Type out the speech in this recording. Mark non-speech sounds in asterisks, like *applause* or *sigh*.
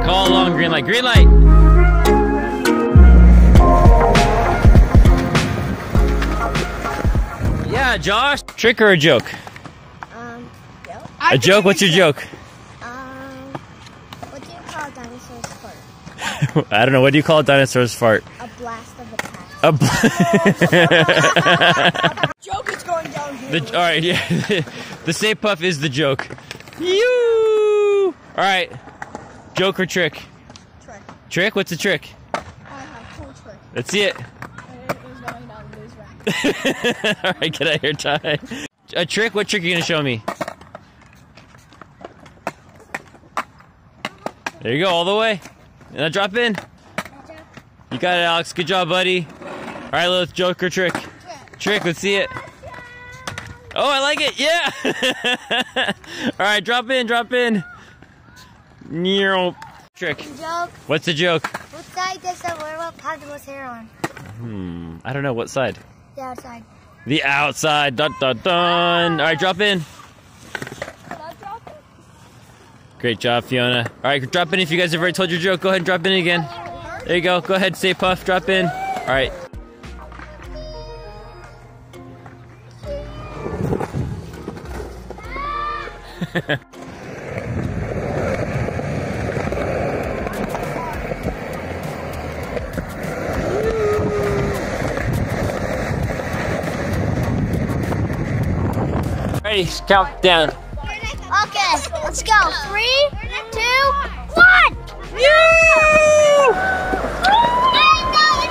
right, call along, green light. Green light! Yeah, Josh. Trick or a joke? Um, joke? A joke? What's your joke? Um, what do you call dinosaur's fart? *laughs* I don't know. What do you call a dinosaur's fart? A blast of the past. A blast. *laughs* *laughs* joke is going down here. The, all right, yeah. the Safe Puff is the joke. You. All right. Joke or trick? trick. Trick? What's the trick? I have trick. Let's see it. It was going down this rack. *laughs* all right, get out of here, Ty. A trick? What trick are you gonna show me? There you go, all the way. Now drop in. You got it, Alex. Good job, buddy. All right, let's joke or trick. Trick, let's see it. Oh, I like it. Yeah. *laughs* all right, drop in, drop in. Nero. Trick. Joke. What's the joke? What side does the werewolf have the most hair on? Hmm. I don't know what side. The outside. The outside. Dun dun dun. All right, drop in. Great job, Fiona. All right, drop in if you guys have already told your joke. Go ahead and drop in again. There you go. Go ahead, say puff. Drop in. All right. *laughs* Ready? Count down. Okay, let's go. Three, two, one. You! I'm not